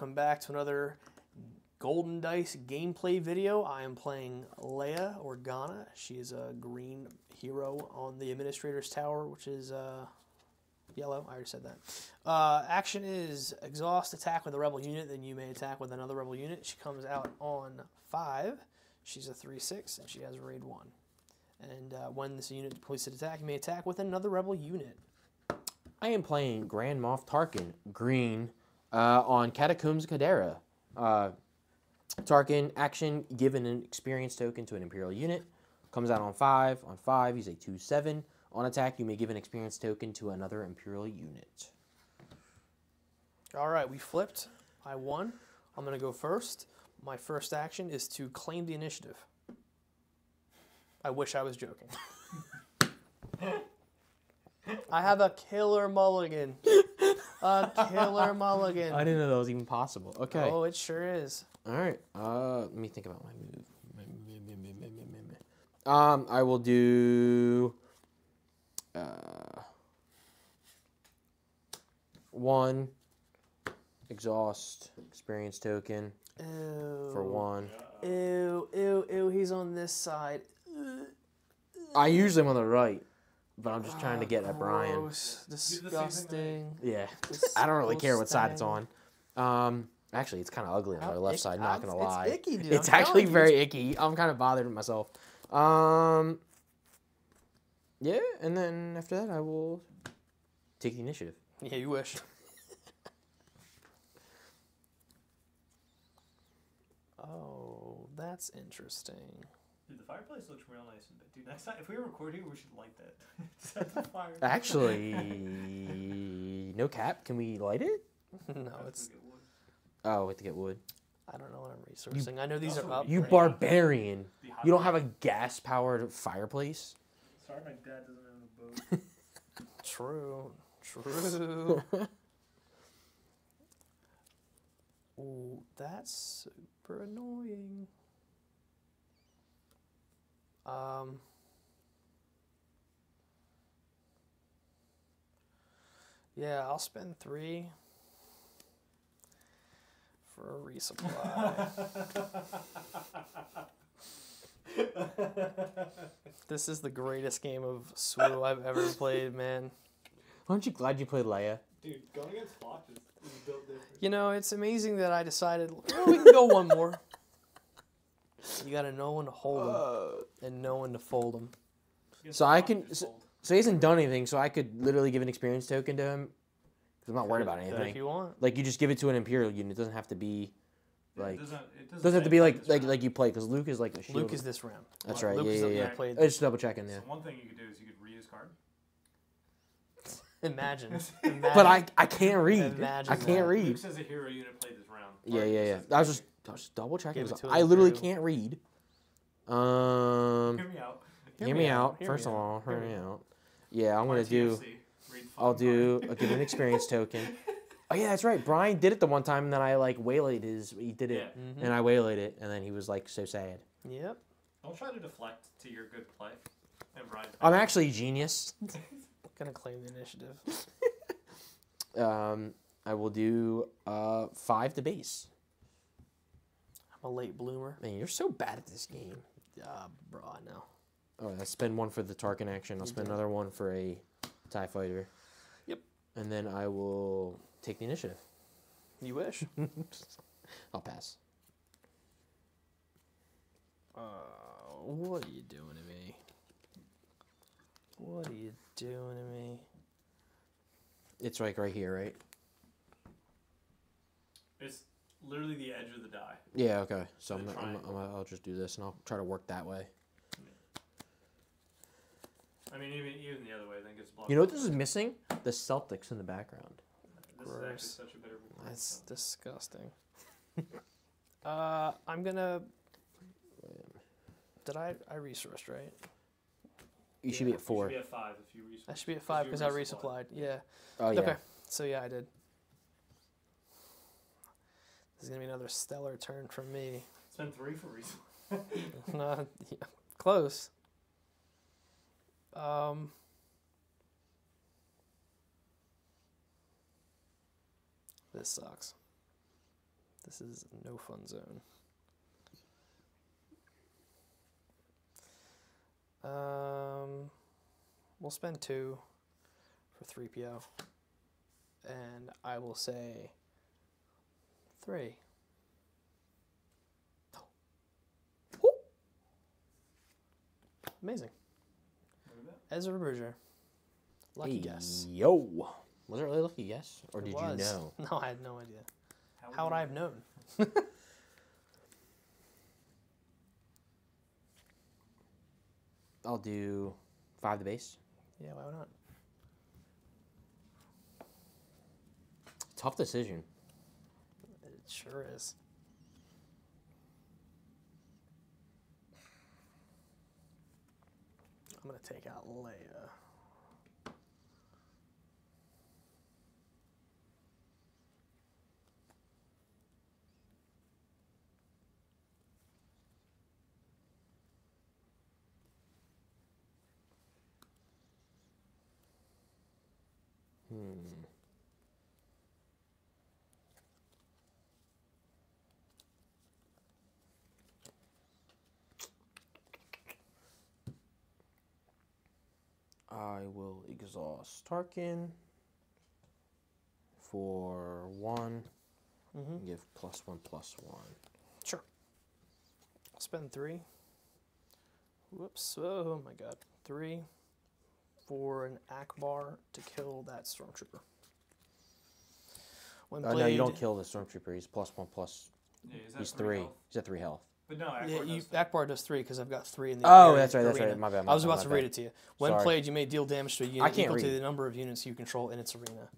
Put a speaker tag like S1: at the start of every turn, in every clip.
S1: welcome back to another Golden Dice gameplay video. I am playing Leia Organa. She is a green hero on the Administrator's Tower, which is uh, yellow. I already said that. Uh, action is exhaust attack with a rebel unit, then you may attack with another rebel unit. She comes out on five. She's a 3 6, and she has raid 1. And uh, when this unit completes an attack, you may attack with another rebel unit.
S2: I am playing Grand Moff Tarkin, green, uh, on Catacombs Cadera. Uh, Tarkin, action, given an experience token to an Imperial unit. Comes out on 5. On 5, he's a 2 7. On attack, you may give an experience token to another Imperial unit.
S1: All right, we flipped. I won. I'm going to go first. My first action is to claim the initiative. I wish I was joking. I have a killer mulligan. A killer mulligan.
S2: I didn't know that was even possible. Okay.
S1: Oh, it sure is.
S2: All right. Uh, let me think about my move. Um, I will do. Uh, one. Exhaust experience token
S1: Ew.
S2: for one.
S1: Ew, ew, ew. He's on this side.
S2: I usually am on the right, but I'm just trying to get at Brian.
S1: Gross.
S3: the same thing I-
S1: Disgusting.
S2: Yeah. I don't really care what side it's on. Um, actually, it's kind of ugly on
S1: How
S2: my left
S1: ick-
S2: side. Not
S1: I'm-
S2: gonna
S1: it's
S2: lie.
S1: icky, dude,
S2: It's
S1: I'm
S2: actually
S1: telling you,
S2: very icky. I'm kind of bothered with myself. Um. Yeah, and then after that, I will take the initiative.
S1: Yeah, you wish. oh, that's interesting.
S3: Dude, the fireplace looks real nice. in there. Dude, next time if we record here, we should light that. Set the fire.
S2: Actually, no cap. Can we light it?
S1: no,
S3: Let's
S1: it's.
S3: get wood.
S2: Oh, we have to get wood.
S1: I don't know what I'm resourcing. I know these are up.
S2: You
S3: Right.
S2: barbarian! You don't have a gas-powered fireplace.
S3: Sorry, my dad doesn't have a boat.
S1: True. True. Ooh, that's super annoying. Um. Yeah, I'll spend three for a resupply. this is the greatest game of SWU I've ever played, man.
S2: Aren't you glad you played Leia?
S3: Dude, going against Fox is, is built different.
S1: You know, it's amazing that I decided "Oh, we can go one more. You gotta know when to hold them uh. and know when to fold them.
S2: So I can- so- So he hasn't done anything, so I could literally give an experience token to him. Because I'm not worried about anything.
S1: If
S2: anything.
S1: you want.
S2: Like you just give it to an imperial unit. It doesn't have to be
S3: Yeah,
S2: like
S3: it doesn't, it doesn't,
S2: doesn't have to be
S3: fight
S2: like like
S3: round.
S2: like you play because Luke is like a shield.
S1: Luke is this round.
S2: That's
S3: Luke
S2: right.
S1: is
S2: yeah,
S1: the
S2: yeah, yeah.
S1: that played-
S2: I just double checking. Yeah.
S3: So one thing you could do is you could reuse card.
S1: Imagine. Imagine.
S2: But I I can't read.
S1: Imagine
S2: I can't
S1: that.
S2: read.
S3: Luke says a hero unit played this round.
S2: Yeah, yeah, yeah. I was just I was just double checking.
S1: Give it
S2: 'cause
S1: to
S2: I
S1: him,
S2: literally
S1: too.
S2: can't read. Um,
S3: Hear me out.
S2: hear, me out.
S1: hear
S2: First
S1: me
S2: of
S1: out,
S2: all,
S3: hear
S2: hear
S3: me
S2: me out. Yeah, I'm gonna do.
S3: TFC, read the
S2: I'll do.
S3: card.
S2: I'll give an experience token. Oh yeah, that's right. Brian did it the one time, and then I like waylaid his. He did it,
S3: Yeah.
S1: Mhm.
S2: and I waylaid it, and then he was like so sad.
S1: Yep.
S3: Don't try to deflect to your good play. And Brian.
S2: I'm actually a genius.
S1: I'm Gonna claim the initiative.
S2: Um, I will do uh five to base.
S1: I'm a late bloomer.
S2: Man, you're so bad at this game.
S1: Ah, bro, I know.
S2: Oh, I spend one for the Tarkin action. I'll spend
S1: did.
S2: another one for a Tie Fighter.
S1: Yep.
S2: And then I will take the initiative.
S1: You wish.
S2: I'll pass.
S1: Uh, what are you doing to me? What are you doing to me?
S2: It's like right here, right?
S3: It's literally the edge of the die.
S2: Yeah. Okay. So I'm, I'm, I'm, I'll just do this, and I'll try to work that way.
S3: I mean, even even the other way, I think it's blocked.
S2: You know what this is missing? The Celtics in the background.
S3: This is
S1: Gross.
S3: actually such a better. recording
S1: That's
S3: sound.
S1: disgusting. uh, I'm gonna. Did I I resourced right?
S2: You should be at
S3: You
S2: four.
S3: should be at five if you resource.
S1: I should be at five because I
S3: resupplied.
S1: resupplied. Yeah.
S2: Oh yeah.
S1: Okay. So yeah, I did. This is gonna be another stellar turn from me.
S3: Spend three for resource.
S1: Not yeah, close. Um. This sucks. This is no fun zone. Um, we'll spend two for 3PO. And I will say three. Woo! Amazing.
S3: Look at.
S1: Ezra Bridger. Lucky
S2: Hey,
S1: guess.
S2: Yo. Was it really lucky guess? Or
S1: It
S2: did
S1: was.
S2: you know?
S1: No, I had no idea.
S3: How,
S1: How would
S3: you-
S1: I have known?
S2: I'll do five the base.
S1: Yeah, why not?
S2: Tough decision.
S1: Sure is. I'm gonna take out Leia.
S2: Hmm. I will exhaust Tarkin for one.
S1: Mm-hmm.
S2: Give plus one plus one.
S1: Sure. I'll spend three. Whoops. Oh my god. Three for an Ackbar to kill that stormtrooper. When
S2: Oh no, you don't kill the stormtrooper. He's plus one plus.
S3: Yeah, is that
S2: He's
S3: three.
S2: three. He's at three health.
S3: But no, Ackbar
S1: Yeah, you,
S3: does that.
S1: Ackbar does three because I've got three in the.
S2: Oh,
S1: area-
S2: that's right. That's
S1: arena.
S2: right. My bad. My
S1: I was
S2: bad,
S1: about to
S2: bad.
S1: read it to you. When
S2: Sorry.
S1: played, you may deal damage to a unit
S2: can't
S1: equal to the number of units you control in its arena.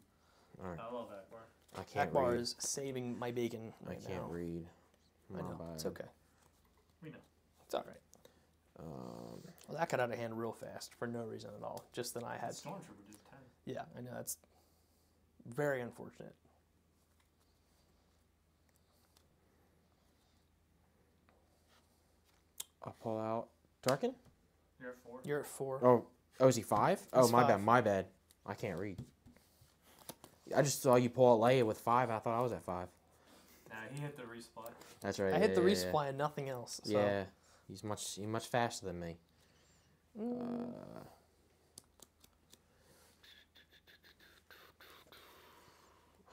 S1: All right.
S3: I love Ackbar.
S2: I can't
S1: Ackbar
S2: read.
S1: is saving my bacon
S2: I can't
S1: now.
S2: read.
S1: I
S2: My
S1: know. It's okay.
S3: We know.
S1: It's all right.
S2: Um,
S1: Well, that got out of hand real fast for no reason at all. Just that I had.
S3: Stormtrooper did ten.
S1: Yeah, I know. That's very unfortunate.
S2: I'll pull out Tarkin.
S3: You're at four.
S1: You're at four.
S2: Oh, oh, is he five? Oh, my
S1: five.
S2: bad. My bad. I can't read. I just saw you pull out Leia with five. I thought I was at five.
S3: Nah, he hit the resupply.
S2: That's right.
S1: I hit
S2: yeah,
S1: the
S2: yeah, yeah.
S1: resupply and nothing else. So.
S2: Yeah, he's much he's much faster than me.
S1: Mm,
S2: Uh,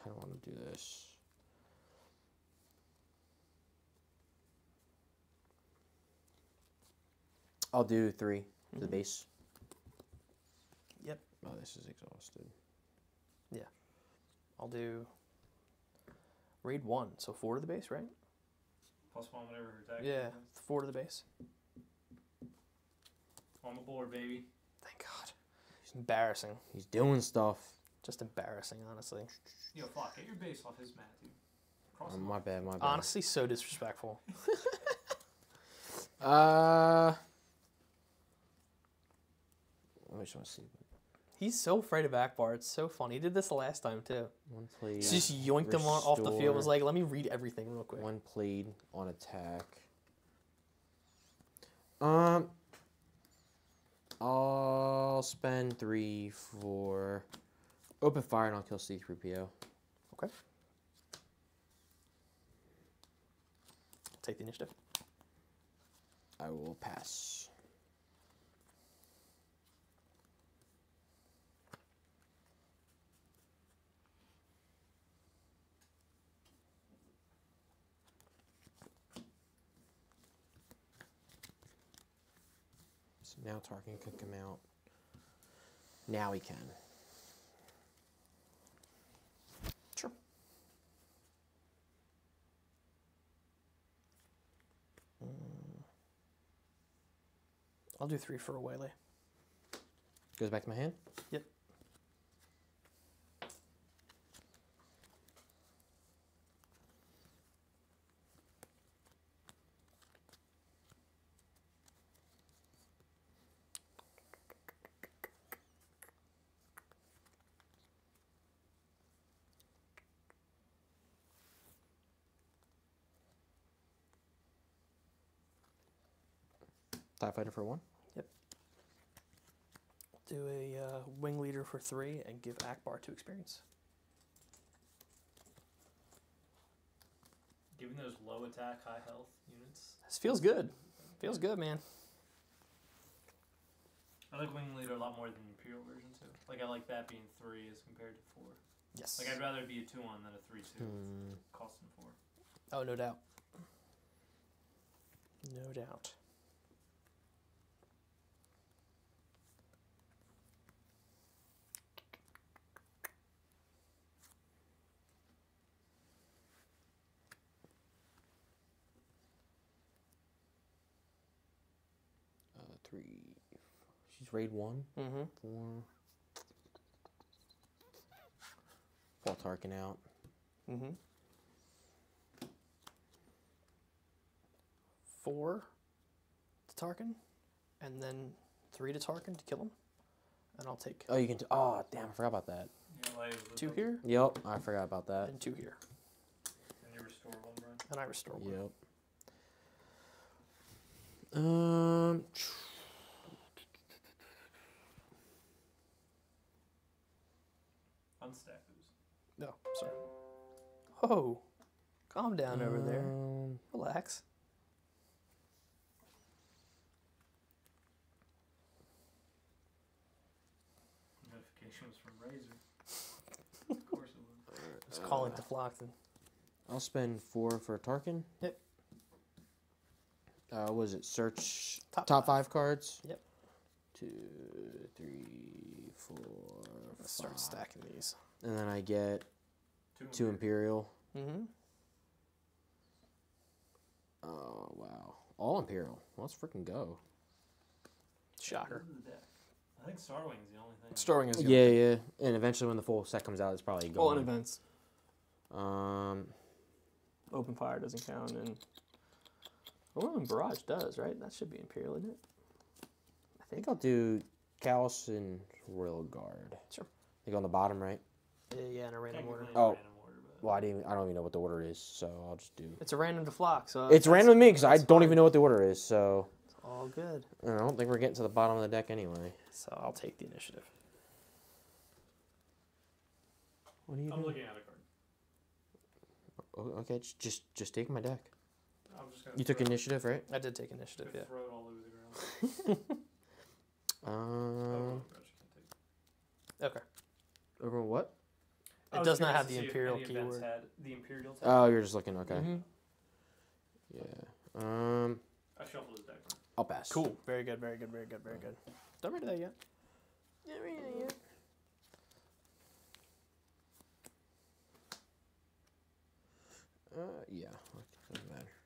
S2: I don't want to do this. I'll do three. The
S1: Mhm.
S2: base.
S1: Yep.
S2: Oh, this is exhausted. Yeah.
S1: I'll do. Raid one, so four to the base, right?
S3: Plus one whenever her attack.
S1: Yeah,
S3: happens.
S1: four to the base.
S3: On the board, baby.
S1: Thank God. He's embarrassing.
S2: He's doing stuff.
S1: Just embarrassing, honestly.
S3: Yo, fuck, get your base off his mat, dude.
S2: Oh, my bad. My bad.
S1: Honestly, so disrespectful.
S2: Uh. I just want to see
S1: He's so afraid of Ackbar. It's so funny. He did this the last time too.
S2: one
S1: He
S2: played.
S1: just yoinked him on, off the field. Was like, let me read everything real quick.
S2: One played on attack. Um, I'll spend three for open fire and I'll kill C3PO.
S1: Okay. Take the initiative.
S2: I will pass. Now Tarkin can come out. Now he can.
S1: Sure. Mm. I'll do three for a waylay.
S2: Goes back to my hand.
S1: Yep.
S2: TIE fighter for one. Yep.
S1: Do a uh, wing leader for three and give Ackbar two experience.
S3: Giving those low attack, high health units.
S1: This feels good. Feels good, man.
S3: I like Wing Leader a lot more than Imperial version too. Like I like that being three as compared to four.
S1: Yes.
S3: Like I'd rather it be a two one than a three two
S2: Hmm.
S3: costing four.
S1: Oh, no doubt. No doubt.
S2: Three. She's raid one.
S1: Mm-hmm.
S2: Four. Fall Tarkin out.
S1: Mm-hmm. Four to Tarkin, and then three to Tarkin to kill him. And I'll take
S2: Oh, you can. T- oh, damn! I forgot about that.
S3: Yeah, like with
S1: two here
S2: Yep, I forgot about that.
S1: and two here.
S3: And you restore one run.
S1: And I restore one.
S2: Yep. Um.
S3: Unstack those.
S1: No, sorry. Oh, calm down over there.
S2: um,
S1: Relax.
S3: Notification was from Razor. of course it was.
S1: Just calling to Flockton.
S2: I'll spend four for Tarkin.
S1: Yep.
S2: Uh, was it search
S1: Top
S2: top,
S1: five.
S2: five. cards?
S1: Yep.
S2: Two, three, four,
S1: Let's start stacking these.
S2: And then I get
S3: Two,
S2: two
S3: Imperial.
S2: Imperial.
S1: Mm-hmm.
S2: Oh wow, all Imperial. Let's freaking go.
S1: Shocker.
S3: Look at the deck. I think Starwing's the only thing.
S1: Starting is
S2: Yeah, yeah. And eventually, when the full set comes out, it's probably going.
S1: all in
S2: going.
S1: events.
S2: Um,
S1: Open fire doesn't count, and Overland Barrage does, right? That should be Imperial, isn't it? I
S2: I
S1: think.
S2: think I'll do Kallus and Royal Guard.
S1: Sure.
S2: They go on the bottom, right?
S1: Yeah, yeah, in a random order.
S2: Oh.
S3: random order, but
S2: Well, I didn't. I don't even know what the order is, so I'll just do.
S1: It's a random to flock, so
S2: It's random to me because I
S1: that's
S2: don't
S1: fine.
S2: even know what the order is, so
S1: It's all good.
S2: I don't think we're getting to the bottom of the deck anyway.
S1: So I'll take the initiative.
S2: What are you
S3: I'm
S2: doing?
S3: looking at a card.
S2: Oh, okay, just just take my deck.
S3: I'm just gonna
S2: You took initiative, right?
S1: I did take initiative, yeah.
S3: throw it all over the ground. oh,
S2: Um,
S3: gosh, you can't take
S1: Okay.
S2: over what?
S3: I
S1: It does not have the Imperial
S3: any events
S1: keyword.
S3: The Imperial tag.
S2: Oh, you're just looking. Okay.
S1: Mhm.
S2: Yeah. Um,
S3: I shuffled his deck.
S2: I'll pass.
S1: Cool. Very good, very good, very good, very good. Don't read that yet. Don't read that yet.
S2: Uh, yeah. Doesn't matter.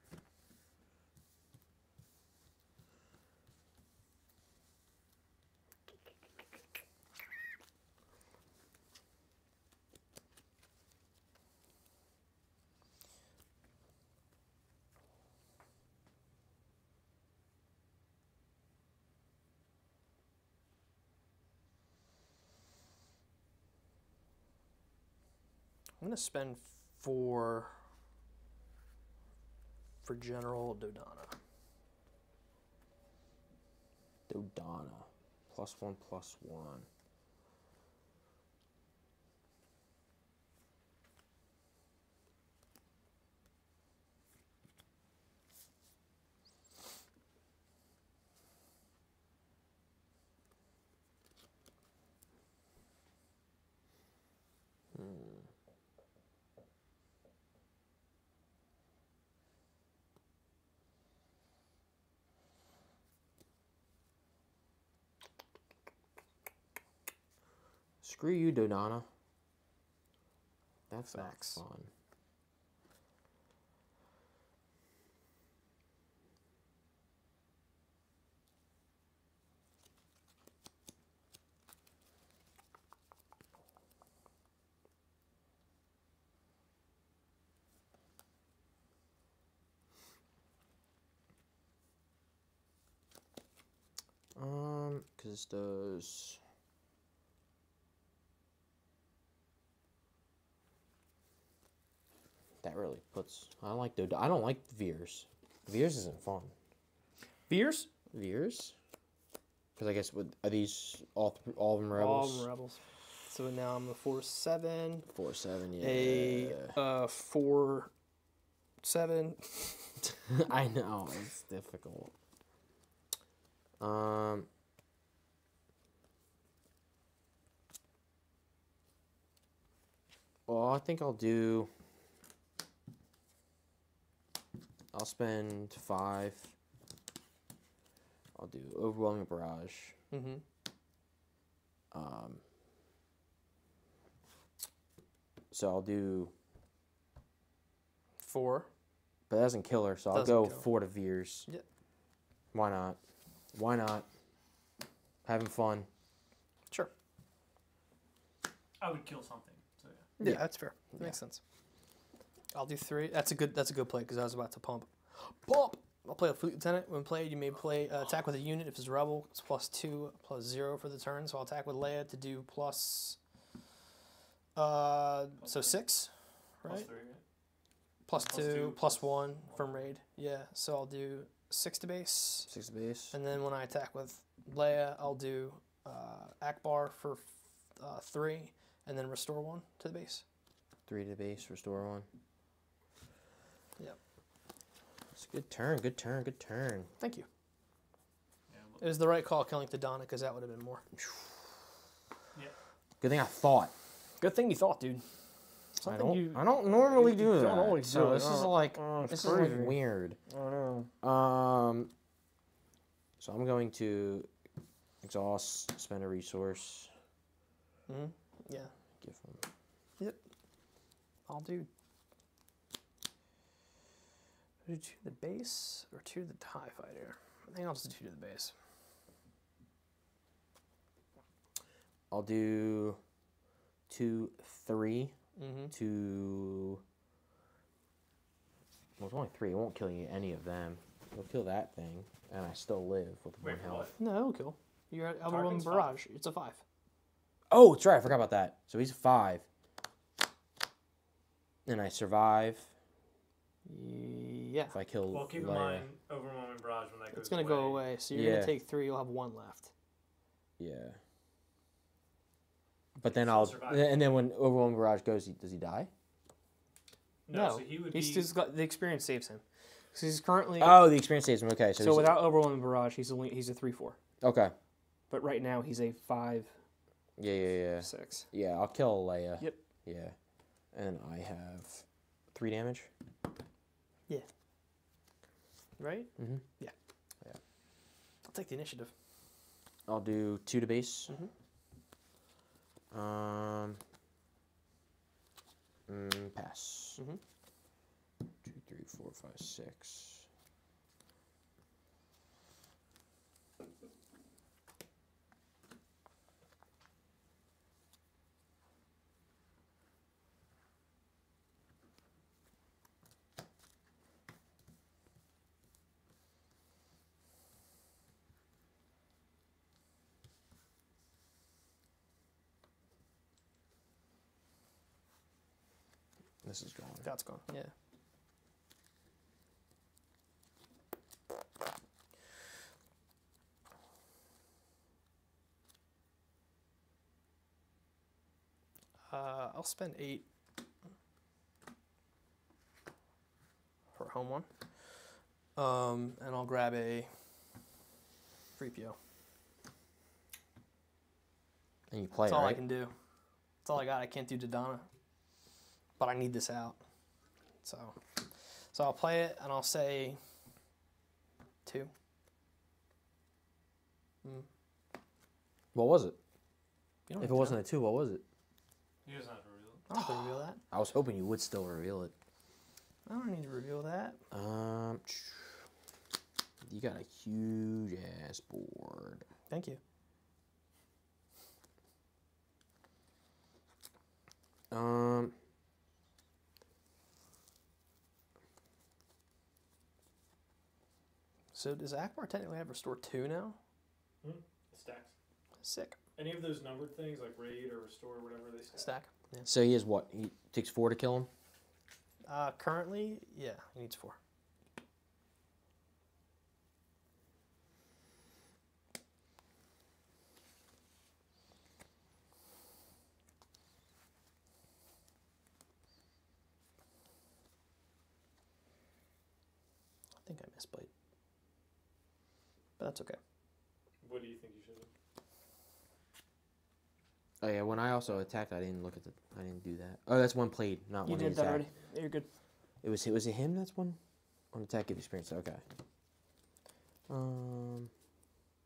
S1: I'm gonna spend four for General Dodonna.
S2: Dodonna. Plus one, plus one. Screw you, Dodonna. That's
S1: Facts.
S2: not fun. Um, because this That really puts. I don't like Dod. I don't like Veers. Veers isn't fun.
S1: Veers?
S2: Veers. Because I guess with are these all th- all of them
S1: All
S2: rebels?
S1: of them rebels. So now I'm a four seven,
S2: Four seven. Yeah.
S1: a uh, four seven.
S2: I know it's difficult. Um. Well, I think I'll do. I'll spend five. I'll do overwhelming barrage.
S1: Mm-hmm.
S2: Um. So I'll do,
S1: Four.
S2: but that doesn't kill her. So I'll go
S1: kill.
S2: four to Veers.
S1: Yep.
S2: Why not? Why not? Having fun.
S1: Sure.
S3: I would kill something. So yeah.
S1: Yeah, that's fair. That makes sense. I'll do three. That's a good. That's a good play because I was about to pump. Pump. I'll play a fleet lieutenant. When played, you may play uh, attack with a unit if it's rebel. It's plus two, plus zero for the turn. So I'll attack with Leia to do plus. Uh, so six, right?
S3: three, right?
S1: Plus
S3: Plus
S1: two,
S3: two,
S1: plus
S3: plus
S1: one from raid. Yeah. So I'll do six to base,
S2: Six to base.
S1: and then when I attack with Leia, I'll do uh, Ackbar for uh, three, and then restore one to the base.
S2: Three to base, restore one.
S1: Yep.
S2: It's a good turn, good turn, good turn.
S1: Thank you. It was the right call killing Dodonna because that would have been more.
S2: Good thing I thought.
S1: Good thing you thought, dude.
S2: I don't,
S1: you.
S2: I don't normally
S1: you
S2: do
S1: don't
S2: that.
S1: always
S2: so
S1: do it.
S2: this is
S1: Oh,
S2: like
S1: oh, it's
S2: this is like weird.
S1: I know.
S2: Um, so I'm going to exhaust, spend a resource,
S1: hmm Yeah,
S2: give him.
S1: I'll do. Do two to the base or two to the Tie Fighter? I think I'll just do two to the base.
S2: I'll do two, three
S1: Mm-hmm.
S2: to. Well, it's only three. It won't kill you any of them. It'll kill that thing, and I still live with one
S3: Wait, for
S2: health.
S3: what?
S1: No, it'll kill. You're at Overwhelming
S3: Tarkin's five.
S1: Barrage. It's a five.
S2: Oh, that's right. I forgot about that. So he's five. And I survive
S1: Yeah.
S2: if I kill.
S3: Well, keep in
S2: Leia.
S3: mind, overwhelming barrage when that goes
S1: It's gonna go away. So you're
S2: Yeah.
S1: gonna take three. You'll have one left.
S2: Yeah. But then
S3: Still
S2: I'll.
S3: survive.
S2: And then when Overwhelming Barrage goes, he, does he die?
S3: No,
S1: No,
S3: so he would
S1: He's
S3: be.
S1: just got the experience saves him. So he's currently.
S2: Oh, the experience saves him. Okay, so,
S1: so
S2: he's-
S1: without Overwhelming Barrage, he's only he's a three four.
S2: Okay.
S1: But right now he's a five
S2: Yeah, yeah, yeah.
S1: six.
S2: Yeah, I'll kill Leia.
S1: Yep.
S2: Yeah. And I have three damage.
S1: Right?
S2: Mm-hmm.
S1: Yeah.
S2: Yeah.
S1: I'll take the initiative.
S2: I'll do two to base.
S1: Mm-hmm.
S2: Um. Mm, pass.
S1: Mhm.
S2: Two, three, four, five, six. This is gone.
S1: That's gone. Yeah. Uh, I'll spend eight for home one. Um, and I'll grab a free PO.
S2: And you play,
S1: That's all I can do. That's all I got. I can't do Dodonna. But I need this out. So so I'll play it and I'll say two.
S2: What was it? If it wasn't a two, what was it?
S3: He doesn't have to reveal it.
S1: I don't have to reveal that.
S2: I was hoping you would still reveal it.
S1: I don't need to reveal that.
S2: Um, you got a huge ass board.
S1: Thank you.
S2: Um,
S1: So does Ackbar technically have restore two now?
S3: It stacks.
S1: Sick.
S3: Any of those numbered things like raid or restore, or whatever they stack.
S1: Stack. Yeah.
S2: so he has what? He takes four to kill him.
S1: Uh, currently, yeah, he needs four. this bite. But that's okay.
S3: What do you think you should have?
S2: Oh yeah, when I also attacked, I didn't look at the. I didn't do that. Oh, that's one played, not
S1: You
S2: one You
S1: did that
S2: attack.
S1: already. You're good.
S2: It was It was it him? That's one. On attack give experience. Okay. Um.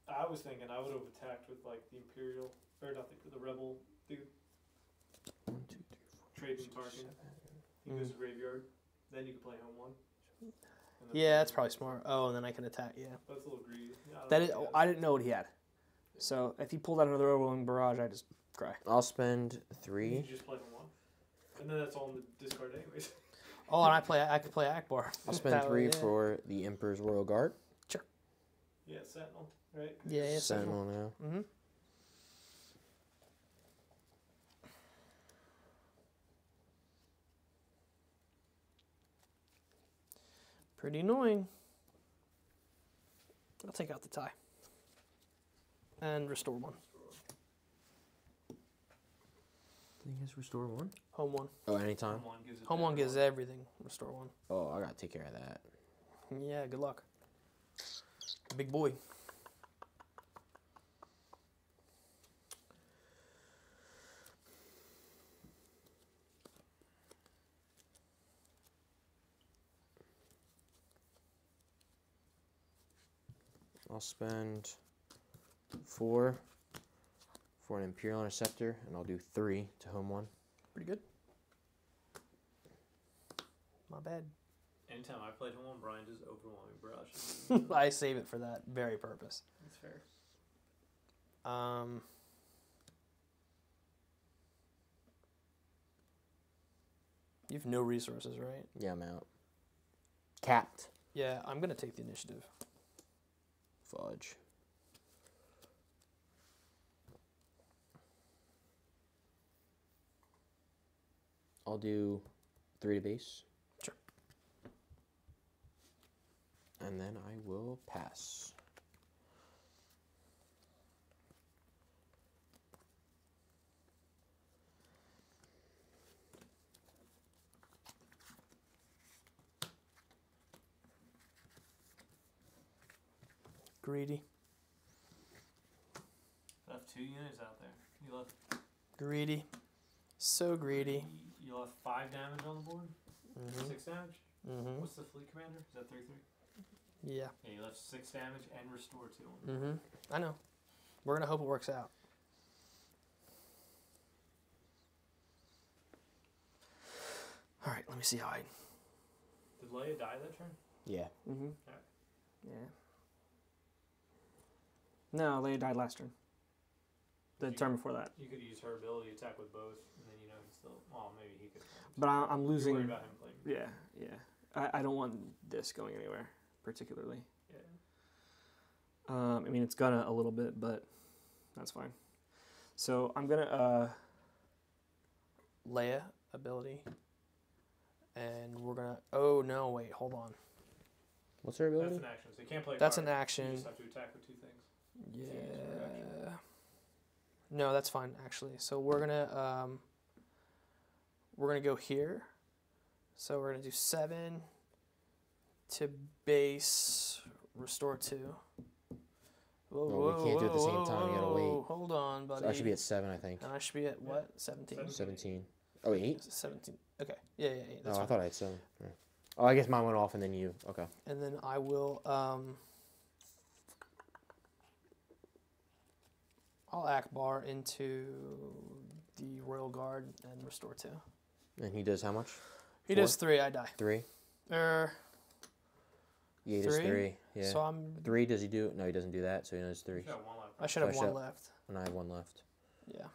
S3: I was thinking I would have attacked with like the Imperial or not the, the Rebel dude
S2: One, two, three, four,
S3: trading
S2: five,
S3: Tarkin.
S2: six, seven.
S3: He goes to graveyard. Then you can play home one. And then
S1: Yeah, that's probably smart. Oh, and then I can attack. Yeah.
S3: That's a little greedy. Yeah, I
S1: That
S3: don't
S1: is.
S3: think
S1: oh, I didn't know what he had. So if he pulled out another overwhelming barrage, I just cry.
S2: I'll spend three.
S3: You
S2: three.
S3: just play one. And then that's all in the discard anyways.
S1: Oh, and I play. I could play Ackbar.
S2: I'll spend
S1: That way,
S2: three
S1: yeah.
S2: for the Emperor's Royal Guard. Sure.
S3: Yeah, Sentinel, right?
S1: Yeah, yeah, Sentinel.
S2: Sentinel now.
S1: Mm-hmm. Pretty annoying. I'll take out the tie. And restore one.
S2: Did he just restore one?
S1: Home one.
S2: Oh, anytime.
S3: Home one gives it
S1: Home one gives everything. Restore one.
S2: Oh, I gotta take care of that.
S1: Yeah, good luck. Big boy.
S2: I'll spend four for an Imperial Interceptor, and I'll do three to home one.
S1: Pretty good. My bad.
S3: Anytime I played home one, Brian just overwhelming barrage.
S1: I save it for that very purpose.
S3: That's fair.
S1: Um, you have no resources, right?
S2: Yeah, I'm out. Capped.
S1: Yeah, I'm gonna take the initiative.
S2: Fudge. I'll do three to base.
S1: Sure.
S2: And then I will pass.
S1: Greedy,
S3: Left two units out there. You left.
S1: greedy, so greedy.
S3: You left five damage on the board.
S1: Mm-hmm.
S3: Six damage.
S1: Mm-hmm.
S3: What's the fleet commander? Is that three three?
S1: Yeah.
S3: Yeah, you left six damage and restore two.
S1: Mm-hmm. I know. We're gonna hope it works out. All right. Let me see how I.
S3: Did Leia die that turn?
S2: Yeah.
S1: Mm-hmm.
S3: Alright.
S1: Yeah. No, Leia died last turn. The
S3: You-
S1: turn before that.
S3: You could use her ability to attack with both, and then you know he's still. Well, maybe he could.
S1: But I, I'm
S3: You're
S1: losing.
S3: about him playing.
S1: Yeah, yeah. I, I don't want this going anywhere particularly.
S3: Yeah.
S1: Um, I mean, it's gonna a little bit, but that's fine. So I'm gonna uh, Leia ability, and we're gonna. Oh no! Wait, hold on.
S2: What's her ability?
S3: That's an action, so you can't play.
S1: That's
S3: card.
S1: an
S3: You
S1: action.
S3: just have to attack with two things. Use her action.
S1: Yeah. No, that's fine actually. So we're gonna um, we're gonna go here. So we're gonna do seven to base restore two. Whoa,
S2: Well, we can't do it at the same time, you gotta wait.
S1: whoa, Hold on, buddy.
S2: So I should be at seven, I think.
S1: and I should be at what? Seventeen.
S3: Seven.
S2: Seventeen. Oh, eight?
S1: Seventeen. Okay. Yeah, yeah, yeah. That's
S2: oh, I thought I had seven. Oh, I guess mine went off and then you. Okay.
S1: And then I will um. I'll Ackbar into the Royal Guard and restore two.
S2: And he does how much?
S1: He
S2: Four?
S1: does three, I die.
S2: Three.
S1: Er,
S2: Yeah, he does
S1: Three?
S2: three. Yeah.
S1: So I'm.
S2: three. Does he do? No, he doesn't do that. So he does
S3: You
S2: three.
S3: should have one left.
S1: I should have
S2: I
S1: one left.
S2: And I have one left.
S1: Yeah.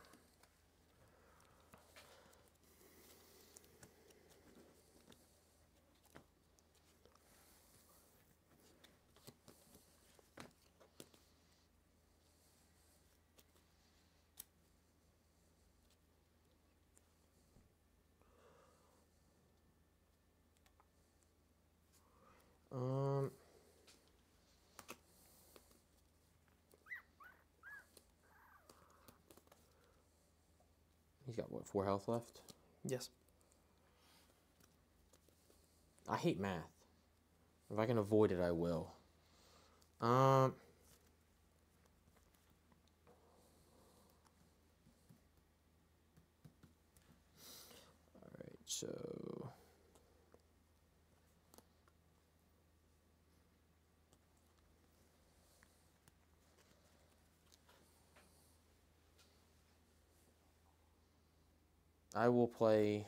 S2: What? Four health left.
S1: Yes.
S2: I hate math. If I can avoid it, I will. Um. All right, so. I will play.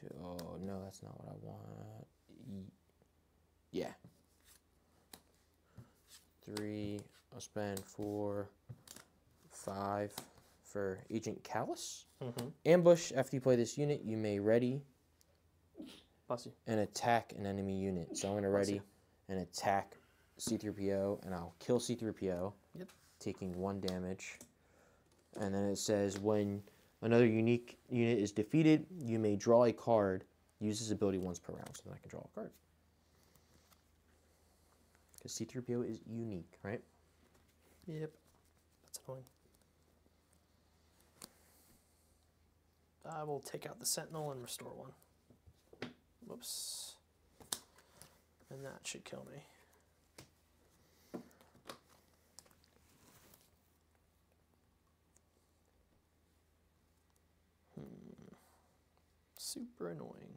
S2: Two, oh no, that's not what I want. Yeah. Three. I'll spend four, five for Agent Kallus.
S1: Mm-hmm.
S2: Ambush. After you play this unit, you may ready
S1: Bless you.
S2: and attack an enemy unit. So I'm gonna ready
S1: you.
S2: and attack C3PO, and I'll kill C3PO.
S1: Yep.
S2: Taking one damage. And then it says when another unique unit is defeated, you may draw a card. Use this ability once per round, so then I can draw a card. Because C3PO is unique, right?
S1: Yep. That's annoying. I will take out the Sentinel and restore one. Whoops. And that should kill me. Super annoying.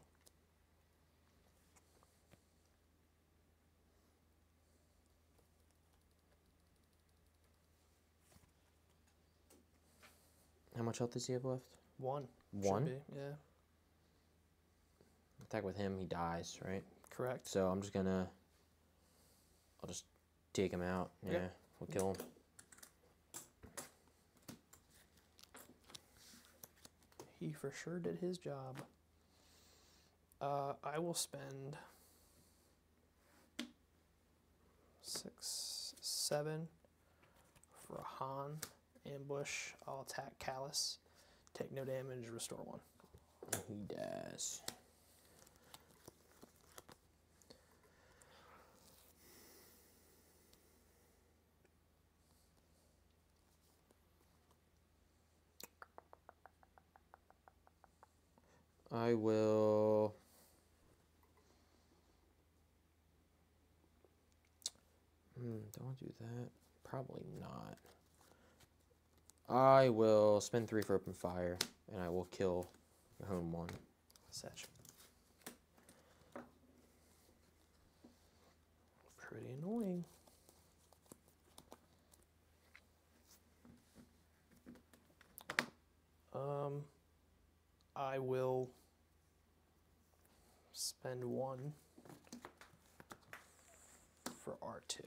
S2: How much health does he have left?
S1: One.
S2: One.
S1: be, Yeah.
S2: Attack with him, he dies, right?
S1: Correct.
S2: So I'm just gonna. I'll just take him out. Yeah,
S1: Yep.
S2: we'll kill him.
S1: He for sure did his job. Uh, I will spend six, seven for a Han ambush. I'll attack Kallus, take no damage, restore one.
S2: He dies. I will. Hmm, don't do that? Probably not. I will spend three for open fire, and I will kill home one.
S1: Setch. Pretty annoying. Um, I will spend one for R2.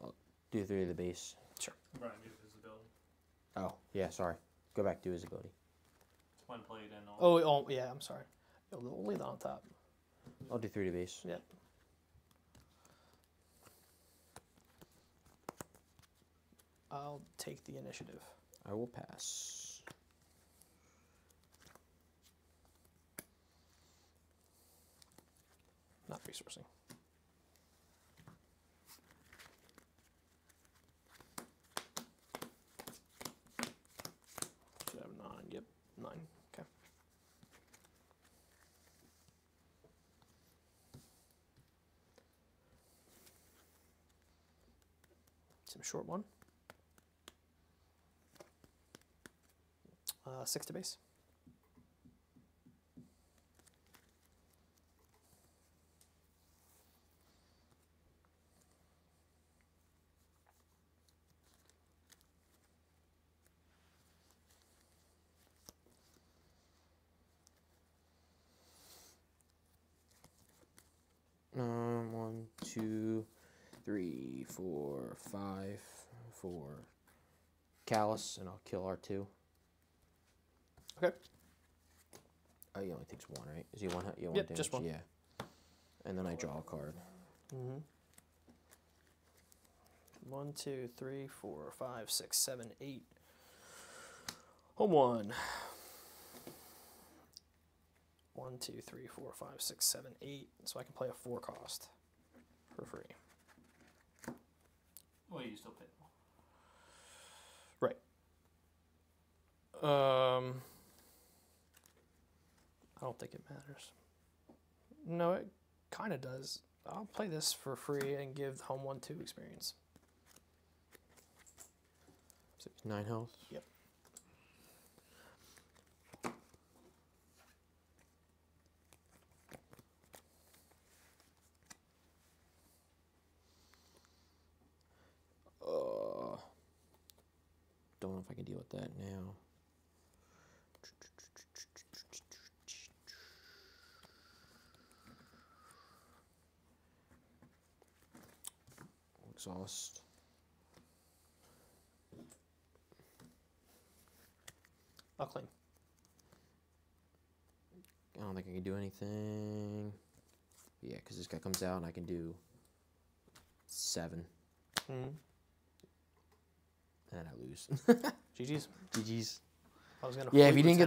S2: I'll do three of the base.
S3: Brian needs visibility.
S2: Oh, yeah, sorry. Go back to his ability.
S3: When played and oh, all.
S1: Oh, oh yeah, I'm sorry. Yo, the- Only that on top.
S2: I'll do three to base.
S1: Yep. I'll take the initiative.
S2: I will pass.
S1: Not resourcing. Should have nine. Yep, nine. Okay. Some short one. Uh, six to base.
S2: Um, one, two, three, four, five, four. Kallus, and I'll kill R2.
S1: Okay.
S2: Oh, he only takes one, right? Is he one? Yeah, one
S1: Yep, just
S2: damage?
S1: one.
S2: Yeah. And then I draw a card.
S1: Mm-hmm. One, two, three, four, five, six, seven, eight. Home one. One, two, three, four, five, six, seven, eight. So I can play a four cost for free.
S3: Well, you still pay.
S1: Um, I don't think it matters. No, it kind of does. I'll play this for free and give the home one two experience.
S2: Six, nine health.
S1: Yep.
S2: Uh, don't know if I can deal with that now. Exhaust.
S1: I'll claim.
S2: I don't think I can do anything. Yeah, because this guy comes out and I can do seven,
S1: Mm.
S2: And I lose.
S1: GG's.
S2: GG's.
S1: I was gonna.
S2: Yeah, if you didn't get
S1: lieutenant.